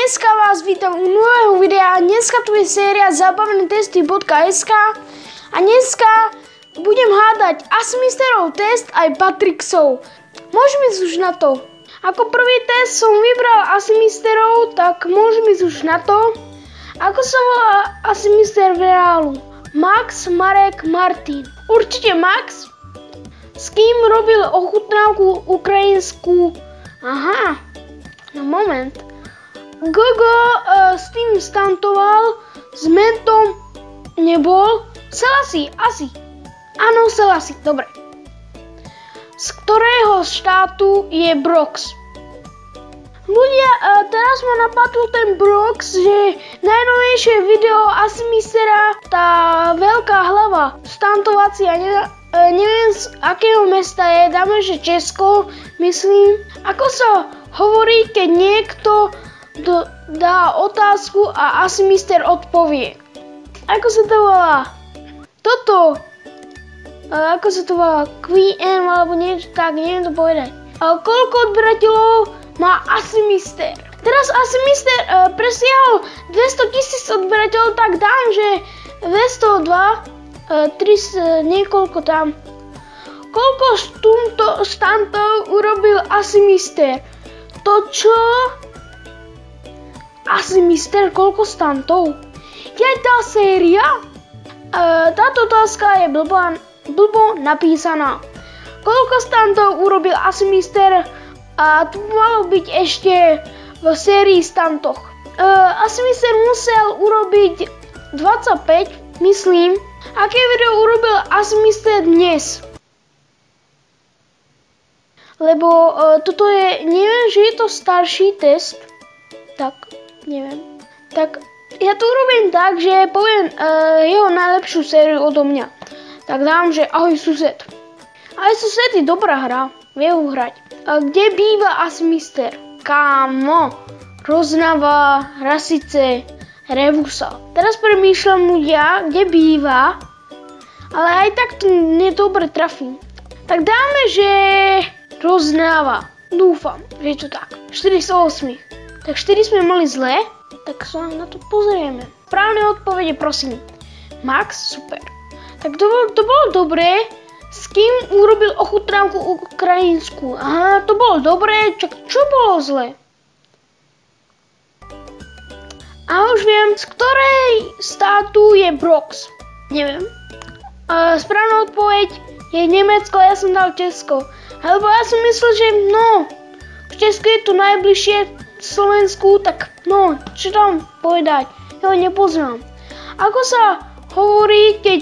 dneska vás vítam u nového videa. Dneska tu je séria zabavné testy.sk a dneska budem hádať Asmisterov test aj Patrixov. Môžeme ísť už na to. Ako prvý test som vybral Asmisterov, tak môžeme ísť už na to. Ako sa volá Asmister v reálu? Max Marek Martin. Určite Max. S kým robil ochutnávku ukrajinskú? Aha, no moment. Gogo uh, s tým stantoval, s mentom nebol. Selasi, asi. Áno, Selasi, dobre. Z ktorého štátu je Brox? Ľudia, uh, teraz ma napadlo ten Brox, že najnovejšie video Asmisera, tá veľká hlava, stantovacia, ne, uh, neviem z akého mesta je, dáme, že Česko, myslím. Ako sa hovorí, keď niekto do, dá otázku a asi mister odpovie. Ako sa to volá? Toto. A ako sa to volá? QM alebo niečo tak, neviem to povedať. A koľko odberateľov má asi mister? Teraz asi mister uh, presiahol 200 tisíc odberateľov, tak dám, že 202, uh, 300, niekoľko tam. Koľko stunto, stantov urobil asi mister? To čo? Asi mister, koľko stantov? Je tá séria? E, táto otázka je blbo, blbo napísaná. Koľko stantov urobil asi mister? A tu malo byť ešte v sérii stantoch. E, asi mister musel urobiť 25, myslím. Aké video urobil asi mister dnes? Lebo e, toto je, neviem, že je to starší test, tak neviem. Tak ja to urobím tak, že poviem uh, jeho najlepšiu sériu odo mňa. Tak dám, že ahoj sused. Ahoj sused je dobrá hra, vie ho hrať. A kde býva Asmister? Kámo, Roznava, Rasice, Revusa. Teraz premýšľam ľudia, kde býva, ale aj tak to nedobre trafím. Tak dáme, že Roznava. Dúfam, že je to tak. 48. Tak 4 sme mali zle, tak sa na to pozrieme. Správne odpovede prosím. Max, super. Tak to, to bolo dobré. S kým urobil ochutnávku ukrajinskú? Aha, to bolo dobré, čak čo bolo zle? A už viem, z ktorej státu je Brox. Neviem. A správna odpoveď je Nemecko, ja som dal Česko. Alebo ja som myslel, že no, Česko je tu najbližšie, Slovensku, tak no, čo tam povedať, ja ho nepoznám. Ako sa hovorí, keď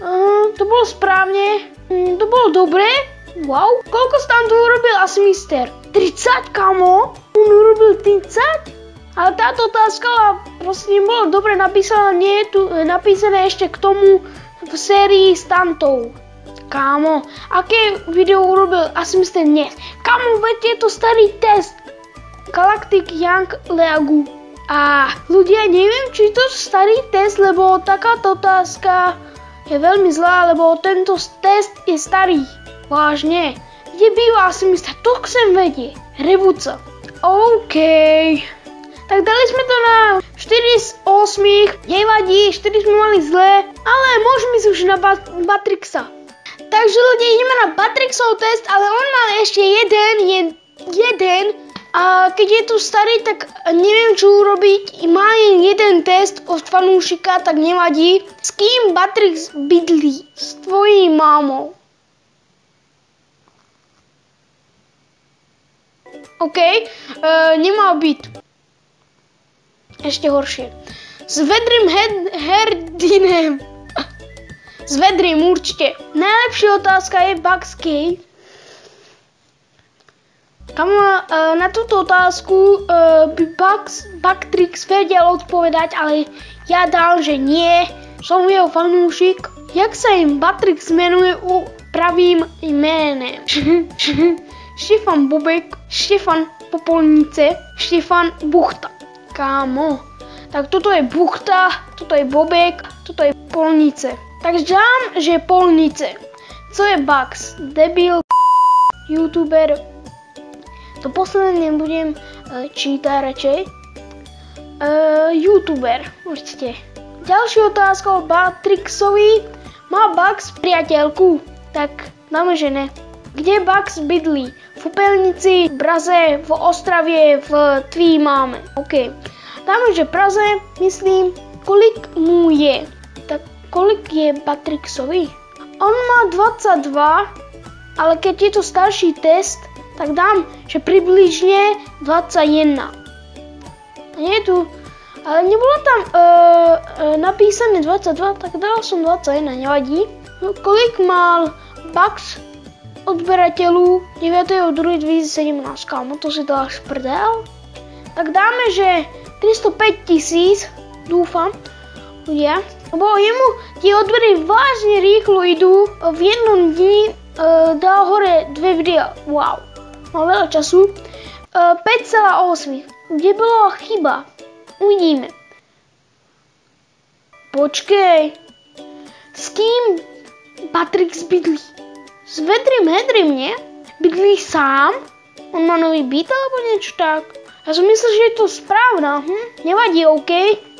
uh, to bolo správne, um, to bolo dobré, wow, koľko tam to urobil asi mister? 30, kamo? On urobil 30? Ale táto otázka proste nebola dobre napísaná, nie je tu napísané ešte k tomu v sérii stantov. Kámo, aké video urobil asi mister dnes? Kámo, veď je to starý test. Galactic Young Leagu. A ľudia, neviem, či to starý test, lebo takáto otázka je veľmi zlá, lebo tento test je starý. Vážne. Kde býva asi mister? To chcem vedieť. Revuca. OK. Tak dali sme to na 4 z 8, nevadí, 4 sme mali zlé, ale môžeme ísť už na Batrixa. Takže ľudia, ideme na Batrixov test, ale on mal ešte jeden, je, jeden a keď je tu starý, tak neviem čo urobiť. Má jen jeden test od fanúšika, tak nevadí. S kým Batrix bydlí? S tvojím mámou. OK, uh, nemá byt. Ešte horšie. S vedrým herdinem. S vedrým určite. Najlepšia otázka je Bugs Cave. Kam e, na túto otázku e, by Bugtrix vedel odpovedať, ale ja dám, že nie. Som jeho fanúšik. Jak sa im Batrix menuje u pravým jménem? Štefan Bobek, Štefan Popolnice, Štefan Buchta. Kámo. Tak toto je Buchta, toto je Bobek, toto je Polnice. Takže dám, že Polnice. Co je Bugs? Debil, youtuber, to posledné nebudem e, čítať radšej. Uh, YouTuber, určite. Ďalšiu otázku o Batrixovi. Má Bugs priateľku? Tak dáme, že ne. Kde Bugs bydlí? V Upelnici, v Praze, v Ostravie, v tvý máme. OK. Dáme, že Praze, myslím, kolik mu je? Tak kolik je Batrixovi? On má 22, ale keď je to starší test, tak dám, že približne 21. Nie je tu ale nebolo tam uh, uh, napísané 22, tak dal som 21, nevadí. No, kolik mal Bugs odberateľů 9.2.2017, kámo, to si dáš prdel? Tak dáme, že 305 tisíc, dúfam, ľudia. Lebo jemu tie odbery vážne rýchlo idú. V jednom dni uh, dal hore dve videa. Wow. Mal veľa času. Uh, 5,8. Kde bola chyba? Uvidíme. Počkej. S kým Patrick bydlí? S Vedrym Hedrym, nie? Bydlí sám? On má nový byt alebo niečo tak? Ja som myslel, že je to správna. Hm? Nevadí, OK.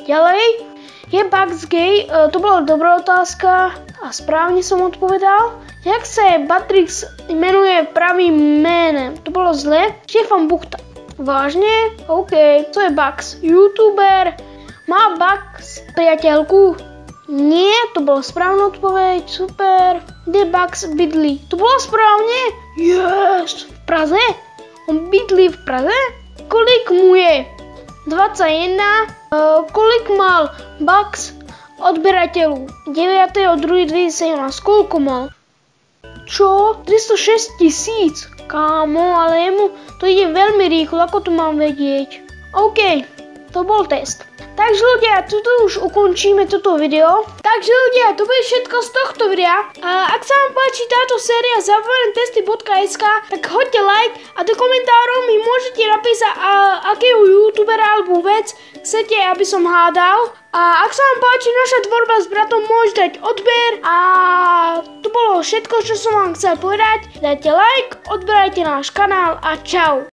Ďalej. Je Bugs gay? E, to bola dobrá otázka a správne som odpovedal. Jak sa Batrix jmenuje pravým jménem? To bolo zle. Štefan Buchta. Vážne? OK, to je Bugs. YouTuber. Má Bugs priateľku? Nie, to bola správna odpoveď, super. Kde Bugs bydlí? To bolo správne? Yes! V Praze? On bydlí v Praze? Kolik mu je? 21. Uh, kolik mal Bugs odberateľů? 9.2.2017. Koľko mal? Čo? 306 tisíc? Kámo, ale jemu to ide veľmi rýchlo, ako to mám vedieť. OK, to bol test. Takže ľudia, tuto už ukončíme toto video. Takže ľudia, to bude všetko z tohto videa. A ak sa vám páči táto séria zavarentesty.sk, tak hoďte like a do komentárov mi môžete napísať, a, akého youtubera alebo vec chcete, aby som hádal. A ak sa vám páči naša tvorba s bratom, môžete dať odber. A to bolo všetko, čo som vám chcel povedať. Dajte like, odberajte náš kanál a čau.